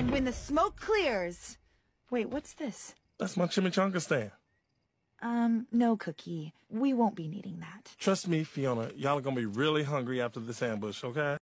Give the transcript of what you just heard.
And when the smoke clears... Wait, what's this? That's my chimichanga stand. Um, no, Cookie. We won't be needing that. Trust me, Fiona, y'all are gonna be really hungry after this ambush, okay?